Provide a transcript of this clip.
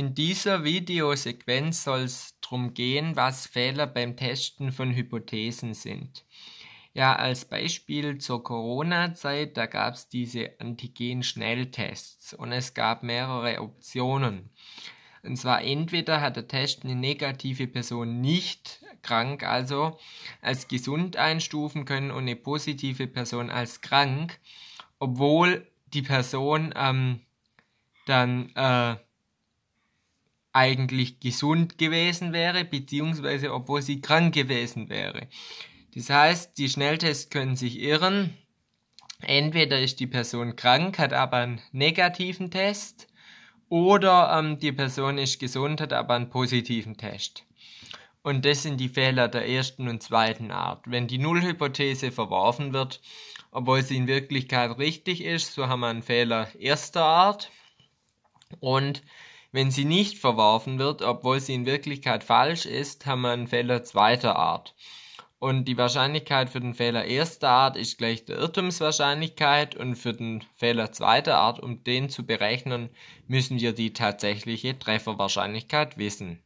In dieser Videosequenz soll es darum gehen, was Fehler beim Testen von Hypothesen sind. Ja, als Beispiel zur Corona-Zeit, da gab es diese Antigen-Schnelltests und es gab mehrere Optionen. Und zwar entweder hat der Test eine negative Person nicht krank, also als gesund einstufen können und eine positive Person als krank, obwohl die Person ähm, dann äh, eigentlich gesund gewesen wäre, beziehungsweise obwohl sie krank gewesen wäre. Das heißt, die Schnelltests können sich irren. Entweder ist die Person krank, hat aber einen negativen Test, oder ähm, die Person ist gesund, hat aber einen positiven Test. Und das sind die Fehler der ersten und zweiten Art. Wenn die Nullhypothese verworfen wird, obwohl sie in Wirklichkeit richtig ist, so haben wir einen Fehler erster Art. Und wenn sie nicht verworfen wird, obwohl sie in Wirklichkeit falsch ist, haben wir einen Fehler zweiter Art. Und die Wahrscheinlichkeit für den Fehler erster Art ist gleich der Irrtumswahrscheinlichkeit und für den Fehler zweiter Art, um den zu berechnen, müssen wir die tatsächliche Trefferwahrscheinlichkeit wissen.